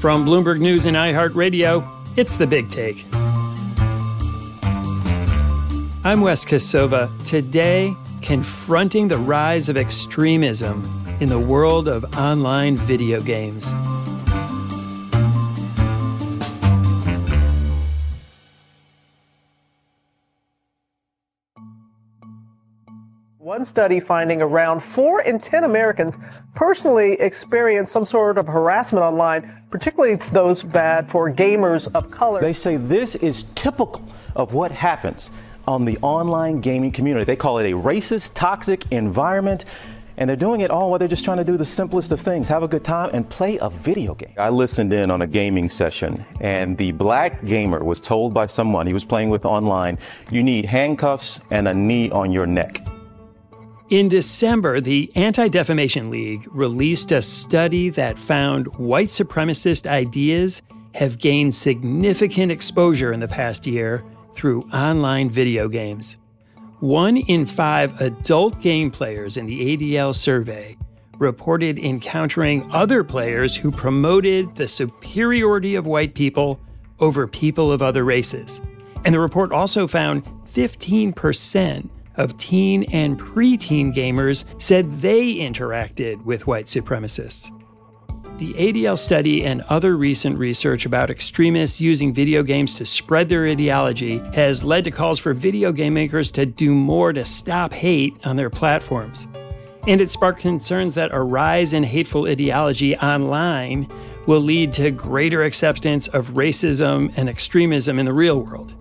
From Bloomberg News and iHeartRadio, it's the big take. I'm Wes Kosova. Today, confronting the rise of extremism in the world of online video games. One study finding around 4 in 10 Americans personally experience some sort of harassment online, particularly those bad for gamers of color. They say this is typical of what happens on the online gaming community. They call it a racist, toxic environment. And they're doing it all while they're just trying to do the simplest of things have a good time and play a video game. I listened in on a gaming session, and the black gamer was told by someone he was playing with online, you need handcuffs and a knee on your neck. In December, the Anti Defamation League released a study that found white supremacist ideas have gained significant exposure in the past year through online video games. One in five adult game players in the ADL survey reported encountering other players who promoted the superiority of white people over people of other races. And the report also found 15% of teen and preteen gamers said they interacted with white supremacists. The ADL study and other recent research about extremists using video games to spread their ideology has led to calls for video game makers to do more to stop hate on their platforms. And it sparked concerns that a rise in hateful ideology online will lead to greater acceptance of racism and extremism in the real world.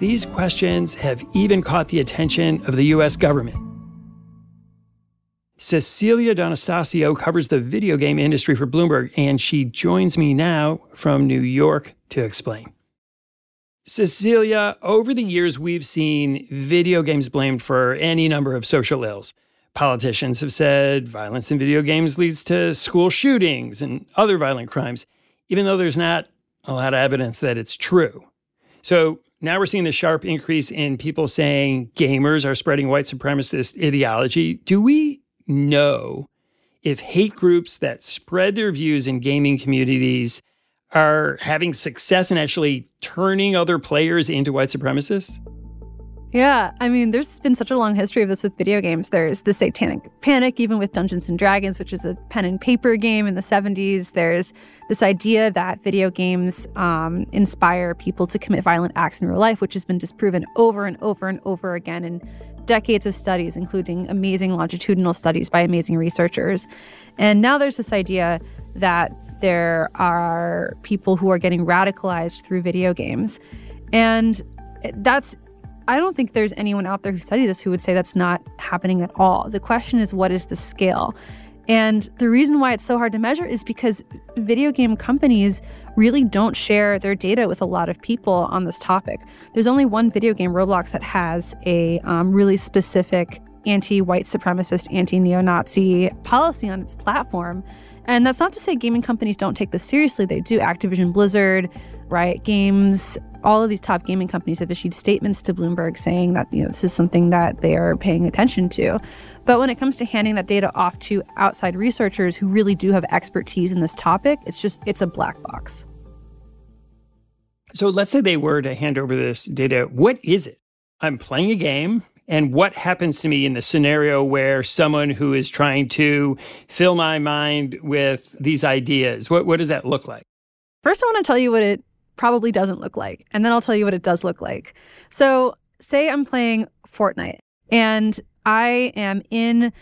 These questions have even caught the attention of the US government. Cecilia D'Anastasio covers the video game industry for Bloomberg, and she joins me now from New York to explain. Cecilia, over the years, we've seen video games blamed for any number of social ills. Politicians have said violence in video games leads to school shootings and other violent crimes, even though there's not a lot of evidence that it's true. So now we're seeing the sharp increase in people saying gamers are spreading white supremacist ideology. Do we know if hate groups that spread their views in gaming communities are having success in actually turning other players into white supremacists? Yeah, I mean, there's been such a long history of this with video games. There's the Satanic Panic, even with Dungeons and Dragons, which is a pen and paper game in the 70s. There's this idea that video games um, inspire people to commit violent acts in real life, which has been disproven over and over and over again in decades of studies, including amazing longitudinal studies by amazing researchers. And now there's this idea that there are people who are getting radicalized through video games. And that's, I don't think there's anyone out there who studied this who would say that's not happening at all. The question is, what is the scale? And the reason why it's so hard to measure is because video game companies really don't share their data with a lot of people on this topic. There's only one video game, Roblox, that has a um, really specific anti white supremacist, anti neo Nazi policy on its platform. And that's not to say gaming companies don't take this seriously. They do. Activision Blizzard, Riot Games, all of these top gaming companies have issued statements to Bloomberg saying that you know this is something that they are paying attention to. But when it comes to handing that data off to outside researchers who really do have expertise in this topic, it's just it's a black box. So let's say they were to hand over this data. What is it? I'm playing a game. And what happens to me in the scenario where someone who is trying to fill my mind with these ideas? What, what does that look like? First, I want to tell you what it probably doesn't look like. And then I'll tell you what it does look like. So, say I'm playing Fortnite and I am in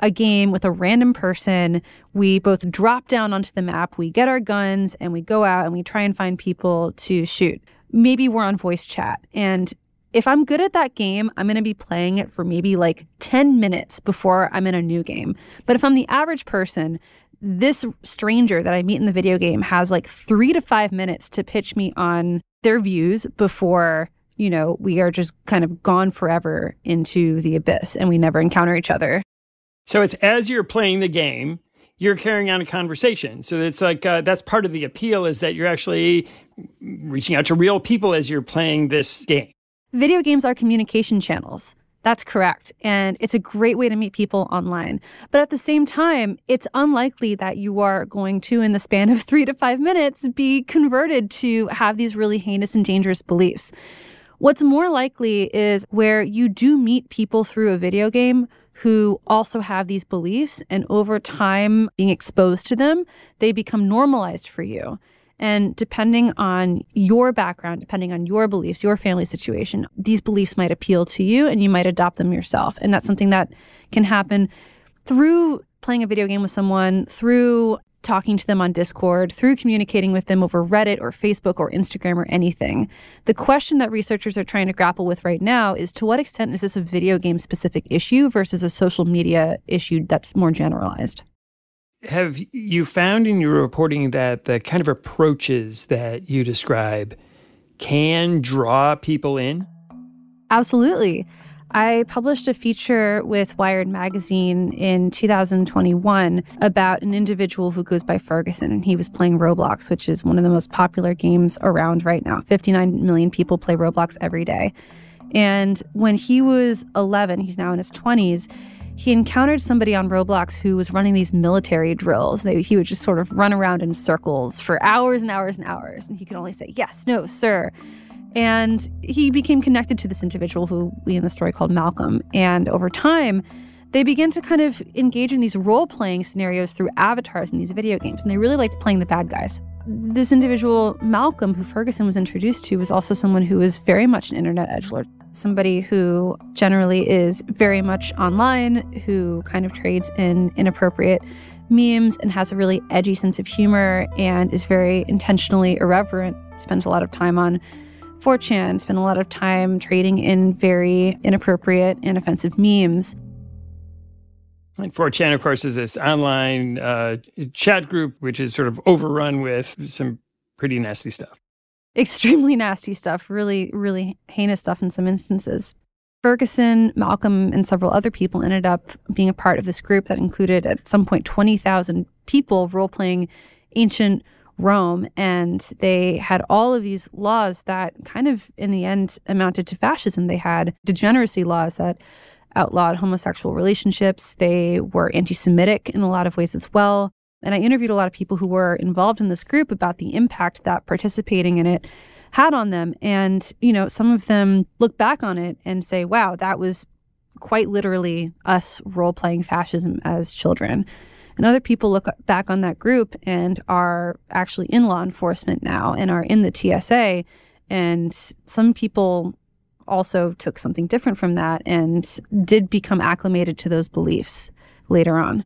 a game with a random person. We both drop down onto the map, we get our guns, and we go out and we try and find people to shoot. Maybe we're on voice chat. And if I'm good at that game, I'm going to be playing it for maybe like 10 minutes before I'm in a new game. But if I'm the average person, this stranger that I meet in the video game has like three to five minutes to pitch me on their views before, you know, we are just kind of gone forever into the abyss and we never encounter each other. So it's as you're playing the game, you're carrying on a conversation. So it's like uh, that's part of the appeal is that you're actually reaching out to real people as you're playing this game. Video games are communication channels. That's correct. And it's a great way to meet people online. But at the same time, it's unlikely that you are going to, in the span of three to five minutes, be converted to have these really heinous and dangerous beliefs. What's more likely is where you do meet people through a video game who also have these beliefs, and over time, being exposed to them, they become normalized for you. And depending on your background, depending on your beliefs, your family situation, these beliefs might appeal to you and you might adopt them yourself. And that's something that can happen through playing a video game with someone, through talking to them on Discord, through communicating with them over Reddit or Facebook or Instagram or anything. The question that researchers are trying to grapple with right now is to what extent is this a video game specific issue versus a social media issue that's more generalized? Have you found in your reporting that the kind of approaches that you describe can draw people in? Absolutely. I published a feature with Wired Magazine in 2021 about an individual who goes by Ferguson, and he was playing Roblox, which is one of the most popular games around right now. 59 million people play Roblox every day. And when he was 11, he's now in his 20s, he encountered somebody on Roblox who was running these military drills. They, he would just sort of run around in circles for hours and hours and hours, and he could only say, Yes, no, sir. And he became connected to this individual who we in the story called Malcolm. And over time, they began to kind of engage in these role playing scenarios through avatars in these video games. And they really liked playing the bad guys. This individual, Malcolm, who Ferguson was introduced to, was also someone who was very much an internet edgelord somebody who generally is very much online, who kind of trades in inappropriate memes and has a really edgy sense of humor and is very intentionally irreverent, spends a lot of time on 4chan, spend a lot of time trading in very inappropriate and offensive memes. And 4chan, of course, is this online uh, chat group, which is sort of overrun with some pretty nasty stuff extremely nasty stuff, really, really heinous stuff in some instances. Ferguson, Malcolm, and several other people ended up being a part of this group that included at some point 20,000 people role playing ancient Rome. And they had all of these laws that kind of, in the end, amounted to fascism. They had degeneracy laws that outlawed homosexual relationships. They were anti Semitic in a lot of ways as well. And I interviewed a lot of people who were involved in this group about the impact that participating in it had on them. And, you know, some of them look back on it and say, wow, that was quite literally us role playing fascism as children. And other people look back on that group and are actually in law enforcement now and are in the TSA. And some people also took something different from that and did become acclimated to those beliefs later on.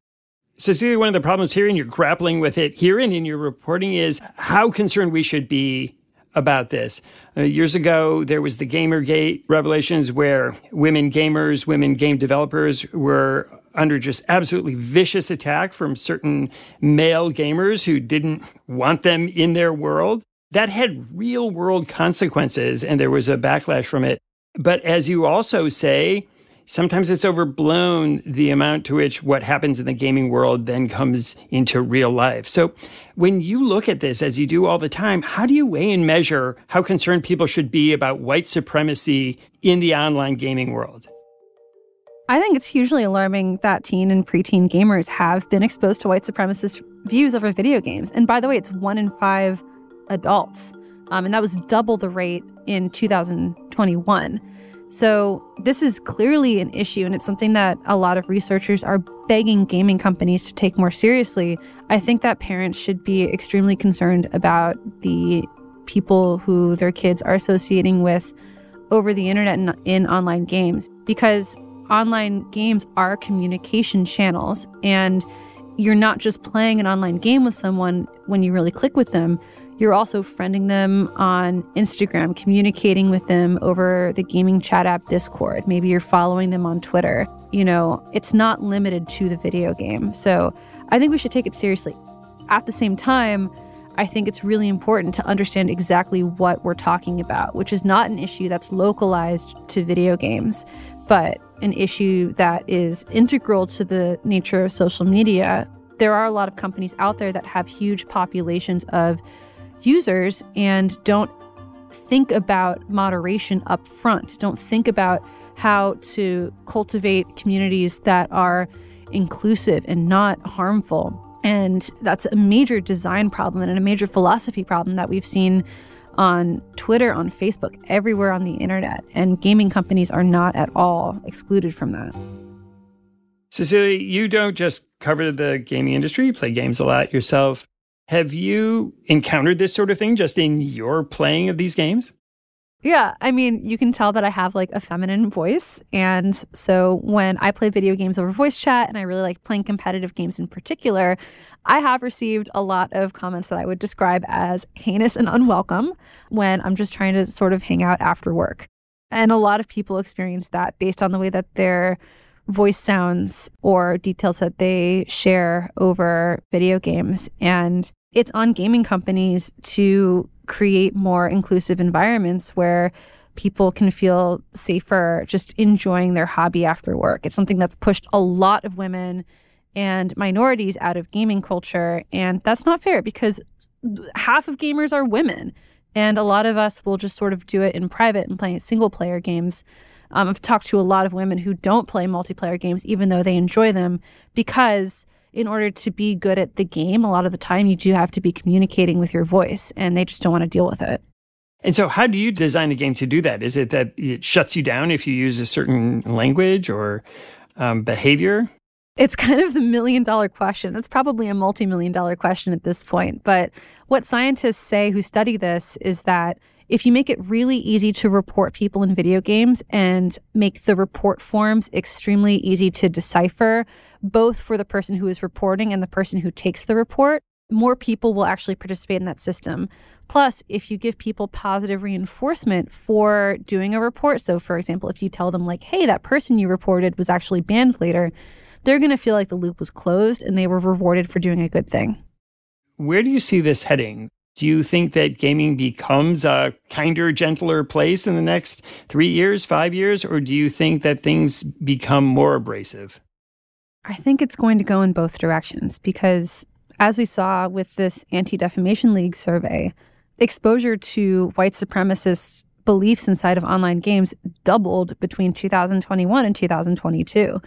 Cecilia, one of the problems here, and you're grappling with it here and in your reporting, is how concerned we should be about this. Uh, years ago, there was the Gamergate revelations where women gamers, women game developers were under just absolutely vicious attack from certain male gamers who didn't want them in their world. That had real world consequences, and there was a backlash from it. But as you also say, sometimes it's overblown the amount to which what happens in the gaming world then comes into real life. So when you look at this, as you do all the time, how do you weigh and measure how concerned people should be about white supremacy in the online gaming world? I think it's hugely alarming that teen and preteen gamers have been exposed to white supremacist views over video games. And by the way, it's one in five adults. Um, and that was double the rate in 2021. So, this is clearly an issue, and it's something that a lot of researchers are begging gaming companies to take more seriously. I think that parents should be extremely concerned about the people who their kids are associating with over the internet and in online games because online games are communication channels and you're not just playing an online game with someone when you really click with them you're also friending them on Instagram, communicating with them over the gaming chat app Discord. Maybe you're following them on Twitter. You know, it's not limited to the video game. So I think we should take it seriously. At the same time, I think it's really important to understand exactly what we're talking about, which is not an issue that's localized to video games, but an issue that is integral to the nature of social media. There are a lot of companies out there that have huge populations of users and don't think about moderation up front, don't think about how to cultivate communities that are inclusive and not harmful. And that's a major design problem and a major philosophy problem that we've seen on Twitter, on Facebook, everywhere on the internet. And gaming companies are not at all excluded from that. Cecilia, you don't just cover the gaming industry, you play games a lot yourself. Have you encountered this sort of thing just in your playing of these games? Yeah, I mean, you can tell that I have like a feminine voice. And so when I play video games over voice chat and I really like playing competitive games in particular, I have received a lot of comments that I would describe as heinous and unwelcome when I'm just trying to sort of hang out after work. And a lot of people experience that based on the way that their voice sounds or details that they share over video games. And it's on gaming companies to create more inclusive environments where people can feel safer just enjoying their hobby after work. It's something that's pushed a lot of women and minorities out of gaming culture. And that's not fair because half of gamers are women. And a lot of us will just sort of do it in private and play single player games. Um, I've talked to a lot of women who don't play multiplayer games, even though they enjoy them, because in order to be good at the game, a lot of the time you do have to be communicating with your voice, and they just don't want to deal with it. And so, how do you design a game to do that? Is it that it shuts you down if you use a certain language or um, behavior? It's kind of the million dollar question. It's probably a multi million dollar question at this point. But what scientists say who study this is that if you make it really easy to report people in video games and make the report forms extremely easy to decipher, both for the person who is reporting and the person who takes the report, more people will actually participate in that system. Plus, if you give people positive reinforcement for doing a report, so for example, if you tell them, like, hey, that person you reported was actually banned later, they're going to feel like the loop was closed and they were rewarded for doing a good thing. Where do you see this heading? Do you think that gaming becomes a kinder, gentler place in the next three years, five years, or do you think that things become more abrasive? I think it's going to go in both directions because, as we saw with this Anti Defamation League survey, exposure to white supremacist beliefs inside of online games doubled between 2021 and 2022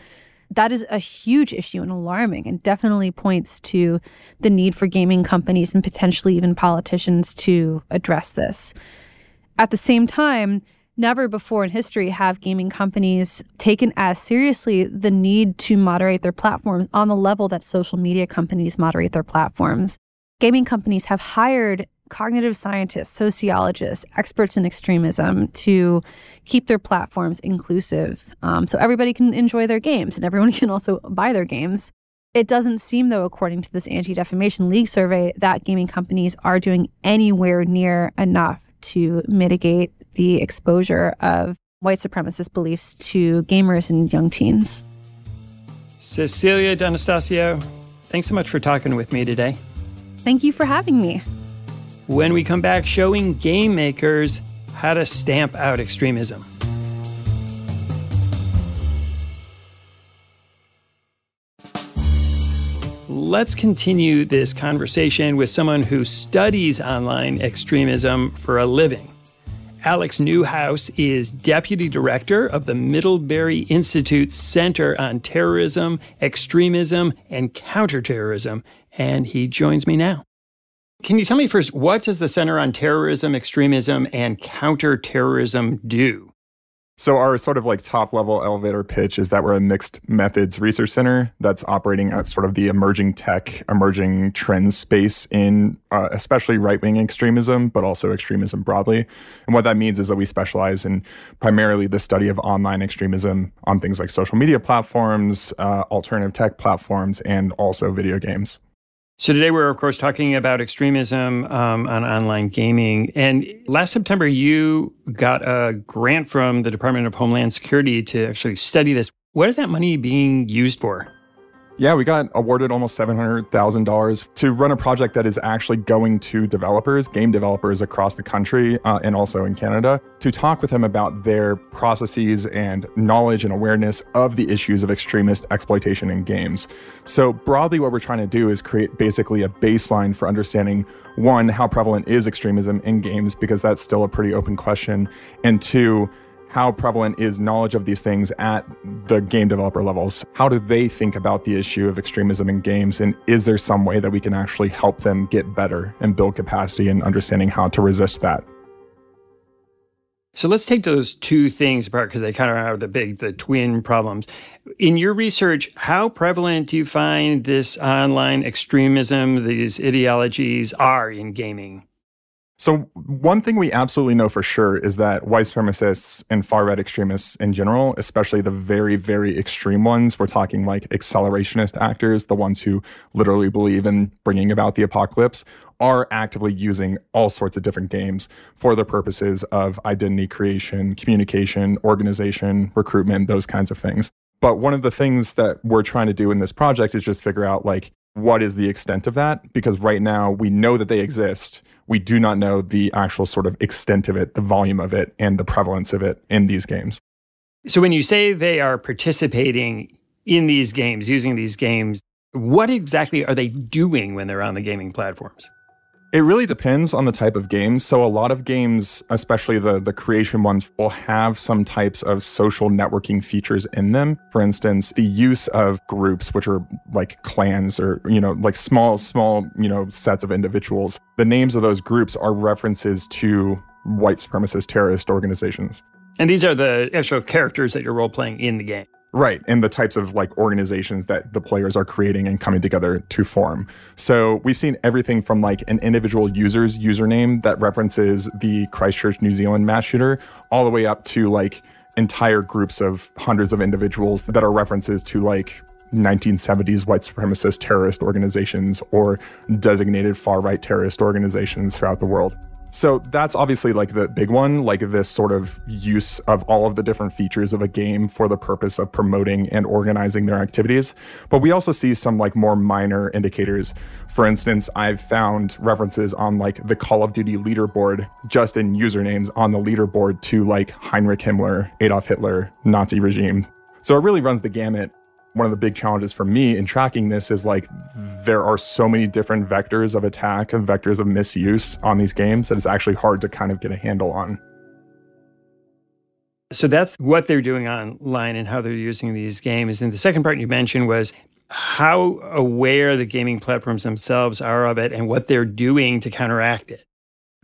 that is a huge issue and alarming and definitely points to the need for gaming companies and potentially even politicians to address this. At the same time, never before in history have gaming companies taken as seriously the need to moderate their platforms on the level that social media companies moderate their platforms. Gaming companies have hired cognitive scientists, sociologists, experts in extremism to keep their platforms inclusive um, so everybody can enjoy their games and everyone can also buy their games. It doesn't seem, though, according to this Anti Defamation League survey, that gaming companies are doing anywhere near enough to mitigate the exposure of white supremacist beliefs to gamers and young teens. Cecilia D'Anastasio, thanks so much for talking with me today. Thank you for having me when we come back showing game makers how to stamp out extremism. Let's continue this conversation with someone who studies online extremism for a living. Alex Newhouse is Deputy Director of the Middlebury Institute Center on Terrorism, Extremism, and Counterterrorism, and he joins me now. Can you tell me first, what does the Center on Terrorism, Extremism, and Counterterrorism do? So, our sort of like top level elevator pitch is that we're a mixed methods research center that's operating at sort of the emerging tech, emerging trends space in uh, especially right wing extremism, but also extremism broadly. And what that means is that we specialize in primarily the study of online extremism on things like social media platforms, uh, alternative tech platforms, and also video games. So today we're of course talking about extremism um, on online gaming. And last September, you got a grant from the Department of Homeland Security to actually study this. What is that money being used for? Yeah, we got awarded almost $700,000 to run a project that is actually going to developers, game developers across the country uh, and also in Canada, to talk with them about their processes and knowledge and awareness of the issues of extremist exploitation in games. So, broadly, what we're trying to do is create basically a baseline for understanding one, how prevalent is extremism in games, because that's still a pretty open question, and two, how prevalent is knowledge of these things at the game developer levels? How do they think about the issue of extremism in games? And is there some way that we can actually help them get better and build capacity and understanding how to resist that? So let's take those two things apart because they kind of are the big, the twin problems. In your research, how prevalent do you find this online extremism, these ideologies are in gaming? So, one thing we absolutely know for sure is that white supremacists and far right extremists in general, especially the very, very extreme ones, we're talking like accelerationist actors, the ones who literally believe in bringing about the apocalypse, are actively using all sorts of different games for the purposes of identity creation, communication, organization, recruitment, those kinds of things. But one of the things that we're trying to do in this project is just figure out like what is the extent of that because right now we know that they exist we do not know the actual sort of extent of it, the volume of it, and the prevalence of it in these games. So when you say they are participating in these games, using these games, what exactly are they doing when they're on the gaming platforms? It really depends on the type of games. So a lot of games, especially the the creation ones, will have some types of social networking features in them. For instance, the use of groups, which are like clans or you know like small small you know sets of individuals. The names of those groups are references to white supremacist terrorist organizations. And these are the actual characters that you're role playing in the game. Right, and the types of like organizations that the players are creating and coming together to form. So we've seen everything from like an individual user's username that references the Christchurch, New Zealand mass shooter, all the way up to like entire groups of hundreds of individuals that are references to like 1970s white supremacist terrorist organizations or designated far right terrorist organizations throughout the world. So that's obviously like the big one, like this sort of use of all of the different features of a game for the purpose of promoting and organizing their activities. But we also see some like more minor indicators. For instance, I've found references on like the Call of Duty leaderboard, just in usernames on the leaderboard to like Heinrich Himmler, Adolf Hitler, Nazi regime. So it really runs the gamut one of the big challenges for me in tracking this is like there are so many different vectors of attack and vectors of misuse on these games that it's actually hard to kind of get a handle on. So that's what they're doing online and how they're using these games. And the second part you mentioned was how aware the gaming platforms themselves are of it and what they're doing to counteract it.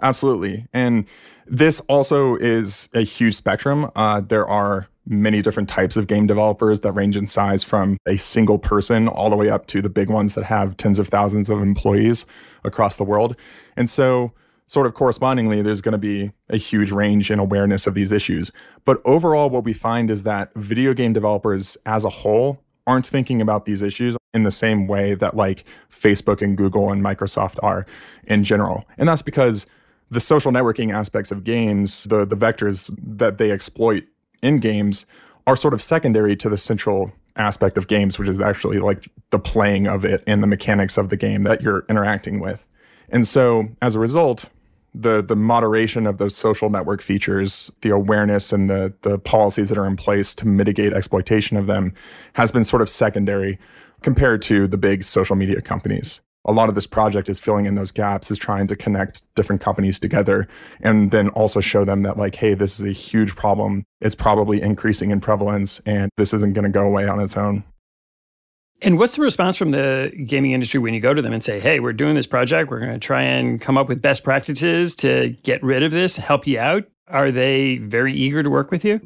Absolutely. And this also is a huge spectrum. Uh, there are many different types of game developers that range in size from a single person all the way up to the big ones that have tens of thousands of employees across the world. And so, sort of correspondingly, there's going to be a huge range in awareness of these issues. But overall, what we find is that video game developers as a whole aren't thinking about these issues in the same way that like Facebook and Google and Microsoft are in general. And that's because the social networking aspects of games, the the vectors that they exploit in games are sort of secondary to the central aspect of games, which is actually like the playing of it and the mechanics of the game that you're interacting with. And so as a result, the the moderation of those social network features, the awareness and the the policies that are in place to mitigate exploitation of them has been sort of secondary compared to the big social media companies a lot of this project is filling in those gaps is trying to connect different companies together and then also show them that like hey this is a huge problem. It's probably increasing in prevalence and this isn't going to go away on its own. And what's the response from the gaming industry when you go to them and say hey we're doing this project. We're going to try and come up with best practices to get rid of this help you out. Are they very eager to work with you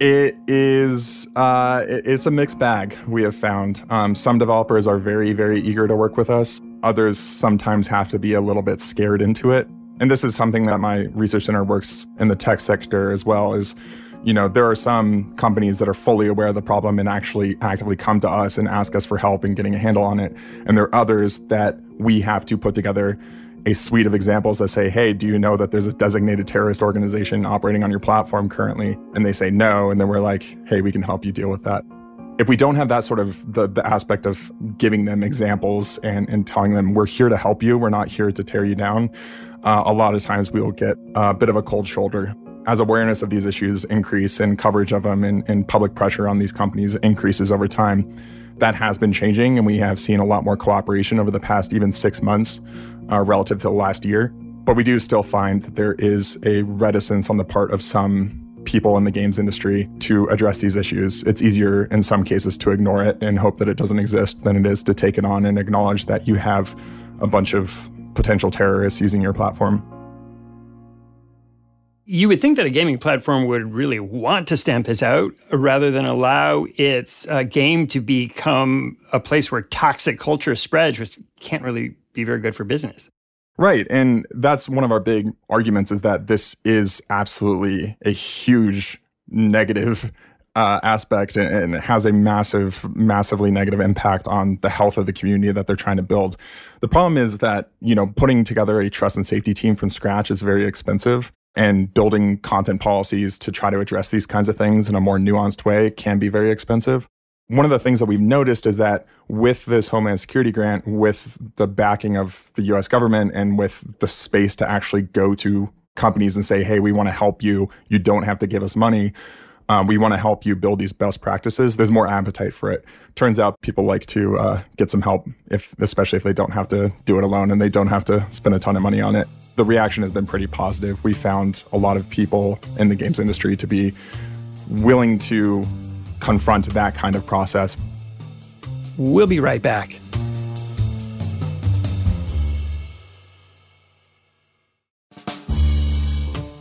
it is uh, it, it's a mixed bag. We have found um, some developers are very very eager to work with us. Others sometimes have to be a little bit scared into it. And this is something that my research center works in the tech sector as well. Is you know there are some companies that are fully aware of the problem and actually actively come to us and ask us for help in getting a handle on it. And there are others that we have to put together a suite of examples that say, hey, do you know that there's a designated terrorist organization operating on your platform currently? And they say no. And then we're like, hey, we can help you deal with that. If we don't have that sort of the, the aspect of giving them examples and, and telling them we're here to help you, we're not here to tear you down, uh, a lot of times we will get a bit of a cold shoulder. As awareness of these issues increase and coverage of them and, and public pressure on these companies increases over time, that has been changing. And we have seen a lot more cooperation over the past even six months uh, relative to the last year. But we do still find that there is a reticence on the part of some people in the games industry to address these issues. It's easier in some cases to ignore it and hope that it doesn't exist than it is to take it on and acknowledge that you have a bunch of potential terrorists using your platform. You would think that a gaming platform would really want to stamp this out rather than allow its uh, game to become a place where toxic culture spreads, which can't really be very good for business. Right. And that's one of our big arguments is that this is absolutely a huge negative uh, aspect and, and has a massive, massively negative impact on the health of the community that they're trying to build. The problem is that, you know, putting together a trust and safety team from scratch is very expensive and building content policies to try to address these kinds of things in a more nuanced way can be very expensive. One of the things that we've noticed is that with this Homeland Security grant, with the backing of the US government and with the space to actually go to companies and say, hey, we want to help you, you don't have to give us money. Um, we want to help you build these best practices. There's more appetite for it. Turns out people like to uh, get some help, if especially if they don't have to do it alone and they don't have to spend a ton of money on it. The reaction has been pretty positive. We found a lot of people in the games industry to be willing to confront that kind of process. We'll be right back.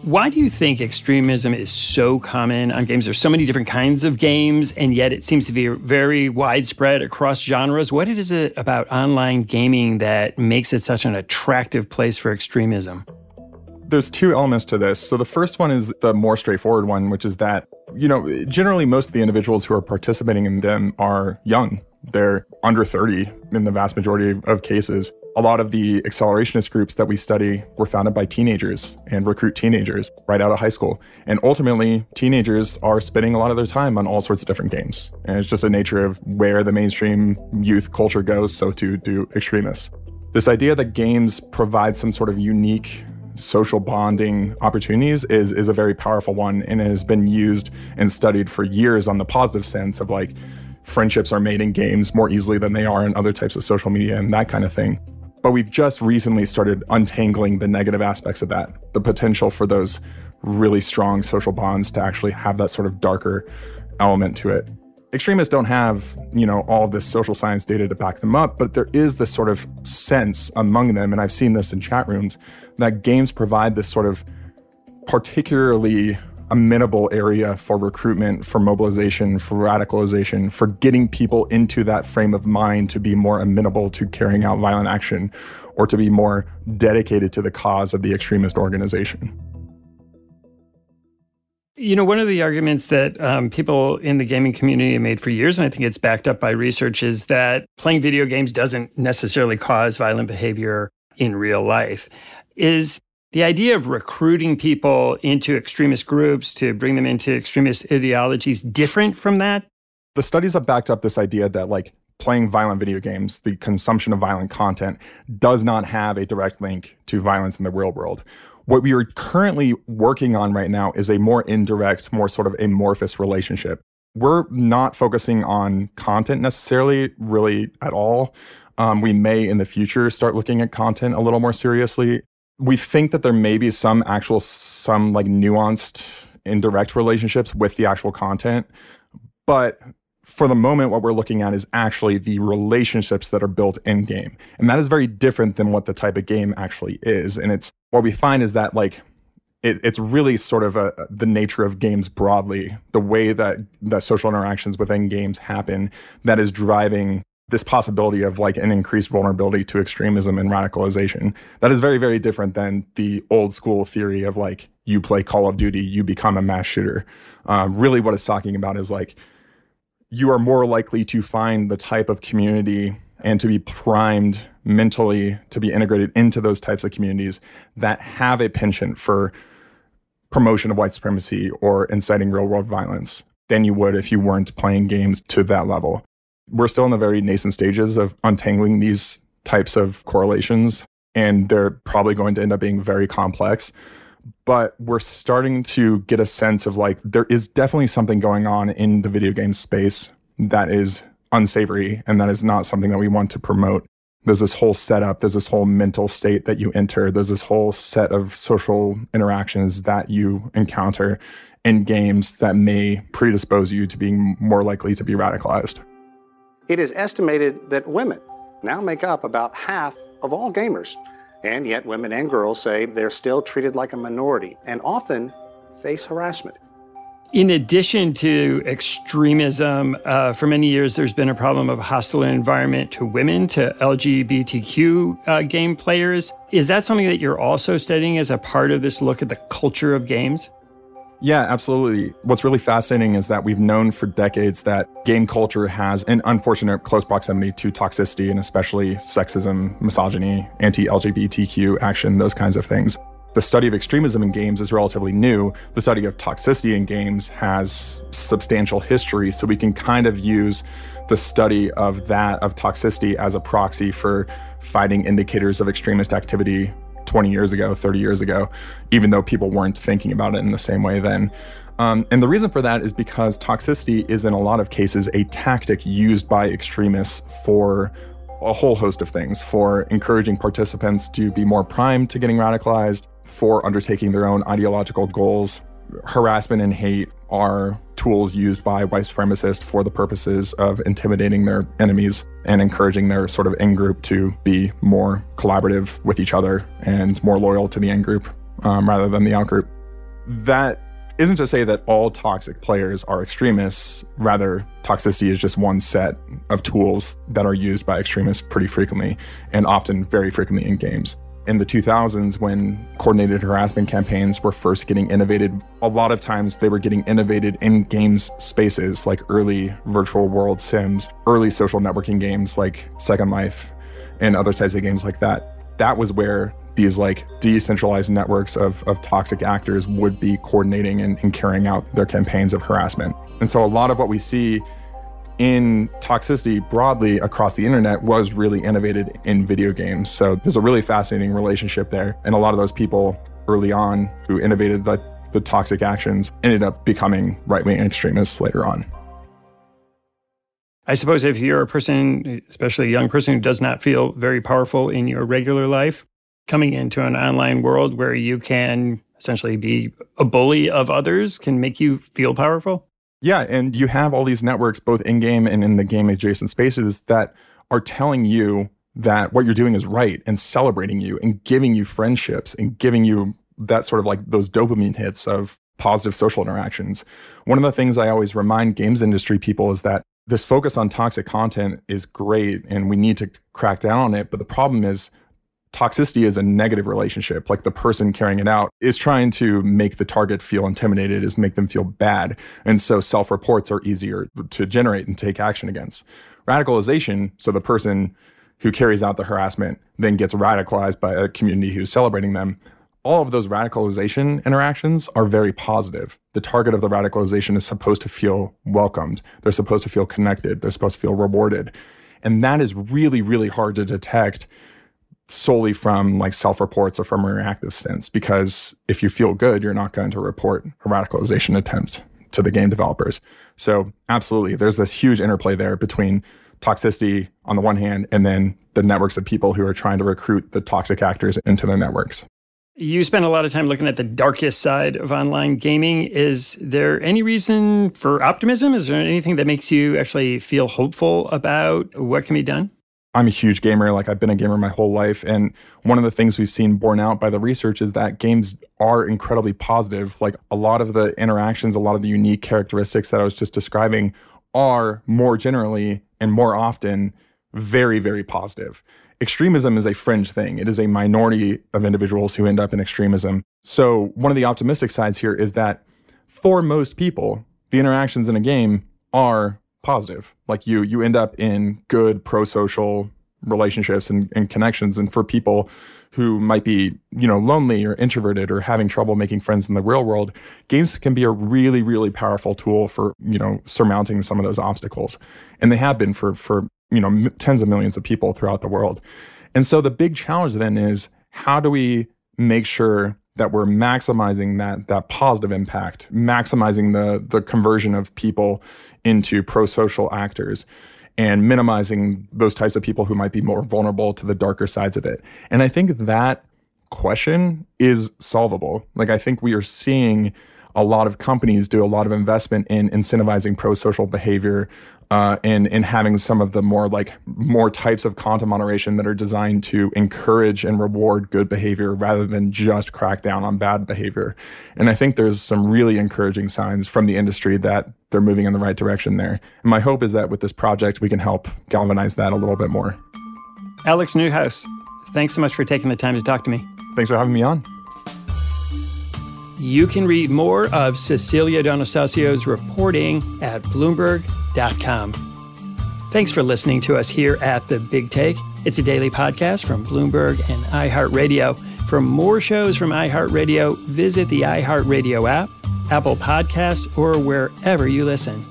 Why do you think extremism is so common on games? There's so many different kinds of games, and yet it seems to be very widespread across genres. What is it about online gaming that makes it such an attractive place for extremism? There's two elements to this. So the first one is the more straightforward one, which is that, you know, generally most of the individuals who are participating in them are young. They're under 30 in the vast majority of cases a lot of the accelerationist groups that we study were founded by teenagers and recruit teenagers right out of high school. And ultimately, teenagers are spending a lot of their time on all sorts of different games. And it's just a nature of where the mainstream youth culture goes, so too do extremists. This idea that games provide some sort of unique social bonding opportunities is is a very powerful one and it has been used and studied for years on the positive sense of like friendships are made in games more easily than they are in other types of social media and that kind of thing. But we've just recently started untangling the negative aspects of that, the potential for those really strong social bonds to actually have that sort of darker element to it. Extremists don't have, you know, all this social science data to back them up, but there is this sort of sense among them, and I've seen this in chat rooms, that games provide this sort of particularly amenable area for recruitment, for mobilization, for radicalization, for getting people into that frame of mind to be more amenable to carrying out violent action or to be more dedicated to the cause of the extremist organization. You know, one of the arguments that um, people in the gaming community have made for years, and I think it's backed up by research, is that playing video games doesn't necessarily cause violent behavior in real life. Is the idea of recruiting people into extremist groups to bring them into extremist ideologies different from that? The studies have backed up this idea that like playing violent video games, the consumption of violent content does not have a direct link to violence in the real world. What we are currently working on right now is a more indirect, more sort of amorphous relationship. We're not focusing on content necessarily, really at all. Um, we may in the future start looking at content a little more seriously we think that there may be some actual some like nuanced indirect relationships with the actual content but for the moment what we're looking at is actually the relationships that are built in game and that is very different than what the type of game actually is and it's what we find is that like it, it's really sort of a, the nature of games broadly the way that that social interactions within games happen that is driving this possibility of like an increased vulnerability to extremism and radicalization. That is very, very different than the old school theory of like you play Call of Duty, you become a mass shooter. Um, really, what it's talking about is like you are more likely to find the type of community and to be primed mentally to be integrated into those types of communities that have a penchant for promotion of white supremacy or inciting real world violence than you would if you weren't playing games to that level we're still in the very nascent stages of untangling these types of correlations, and they're probably going to end up being very complex. But we're starting to get a sense of like, there is definitely something going on in the video game space that is unsavory and that is not something that we want to promote. there's this whole setup, there's this whole mental state that you enter, there's this whole set of social interactions that you encounter in games that may predispose you to being more likely to be radicalized. It is estimated that women now make up about half of all gamers. And yet, women and girls say they're still treated like a minority and often face harassment. In addition to extremism, uh, for many years there's been a problem of hostile environment to women, to LGBTQ uh, game players. Is that something that you're also studying as a part of this look at the culture of games? Yeah, absolutely. What's really fascinating is that we've known for decades that game culture has an unfortunate close proximity to toxicity and especially sexism, misogyny, anti LGBTQ action, those kinds of things. The study of extremism in games is relatively new. The study of toxicity in games has substantial history, so we can kind of use the study of that, of toxicity, as a proxy for finding indicators of extremist activity 20 years ago, 30 years ago, even though people weren't thinking about it in the same way then. Um, and the reason for that is because toxicity is, in a lot of cases, a tactic used by extremists for a whole host of things for encouraging participants to be more primed to getting radicalized, for undertaking their own ideological goals. Harassment and hate are tools used by white supremacists for the purposes of intimidating their enemies and encouraging their sort of in group to be more collaborative with each other and more loyal to the in group um, rather than the out group. That isn't to say that all toxic players are extremists. Rather, toxicity is just one set of tools that are used by extremists pretty frequently and often very frequently in games. In the 2000s, when coordinated harassment campaigns were first getting innovated, a lot of times they were getting innovated in games spaces like early virtual world sims, early social networking games like Second Life, and other types of games like that. That was where these like decentralized networks of, of toxic actors would be coordinating and, and carrying out their campaigns of harassment. And so a lot of what we see in toxicity broadly across the internet was really innovated in video games. So there's a really fascinating relationship there. And a lot of those people early on who innovated the, the toxic actions ended up becoming right wing extremists later on. I suppose if you're a person, especially a young person who does not feel very powerful in your regular life, coming into an online world where you can essentially be a bully of others can make you feel powerful? Yeah, and you have all these networks, both in game and in the game adjacent spaces, that are telling you that what you're doing is right and celebrating you and giving you friendships and giving you that sort of like those dopamine hits of positive social interactions. One of the things I always remind games industry people is that this focus on toxic content is great and we need to crack down on it. But the problem is toxicity is a negative relationship. Like the person carrying it out is trying to make the target feel intimidated, is make them feel bad. And so self reports are easier to generate and take action against. Radicalization, so the person who carries out the harassment then gets radicalized by a community who's celebrating them. All of those radicalization interactions are very positive. The target of the radicalization is supposed to feel welcomed. They're supposed to feel connected. They're supposed to feel rewarded. And that is really, really hard to detect solely from like self reports or from a reactive sense because if you feel good you're not going to report a radicalization attempt to the game developers so absolutely there's this huge interplay there between toxicity on the one hand and then the networks of people who are trying to recruit the toxic actors into their networks you spend a lot of time looking at the darkest side of online gaming. Is there any reason for optimism? Is there anything that makes you actually feel hopeful about what can be done? I'm a huge gamer. Like I've been a gamer my whole life. And one of the things we've seen borne out by the research is that games are incredibly positive. Like a lot of the interactions, a lot of the unique characteristics that I was just describing are more generally and more often very, very positive. Extremism is a fringe thing. It is a minority of individuals who end up in extremism. So one of the optimistic sides here is that for most people, the interactions in a game are positive. Like you, you end up in good pro-social relationships and, and connections. And for people who might be, you know, lonely or introverted or having trouble making friends in the real world, games can be a really, really powerful tool for, you know, surmounting some of those obstacles. And they have been for, for, you know, tens of millions of people throughout the world. And so the big challenge then is how do we make sure that we're maximizing that that positive impact, maximizing the the conversion of people into pro-social actors. and minimizing those types of people who might be more vulnerable to the darker sides of it. And I think that question is solvable. Like, I think we are seeing a lot of companies do a lot of investment in incentivizing pro social behavior uh, and in having some of the more like more types of content moderation that are designed to encourage and reward good behavior rather than just crack down on bad behavior. And I think there's some really encouraging signs from the industry that they're moving in the right direction there. And my hope is that with this project, we can help galvanize that a little bit more. Alex Newhouse, thanks so much for taking the time to talk to me. Thanks for having me on. You can read more of Cecilia D'Anastasio's reporting at Bloomberg.com. Thanks for listening to us here at The Big Take. It's a daily podcast from Bloomberg and iHeartRadio. For more shows from iHeartRadio, visit the iHeartRadio app, Apple Podcasts, or wherever you listen.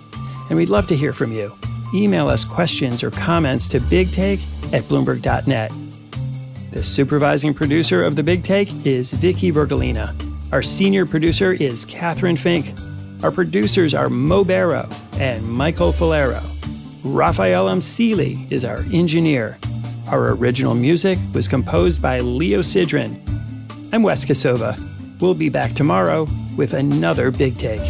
And we'd love to hear from you. Email us questions or comments to bigtake at Bloomberg.net. The supervising producer of The Big Take is Vicky Vergolina. Our senior producer is Catherine Fink. Our producers are Mo Barrow and Michael Falero. Rafael M. Seeley is our engineer. Our original music was composed by Leo Sidran. I'm Wes Kosova. We'll be back tomorrow with another Big Take.